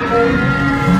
Música